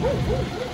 Woo, woo, woo.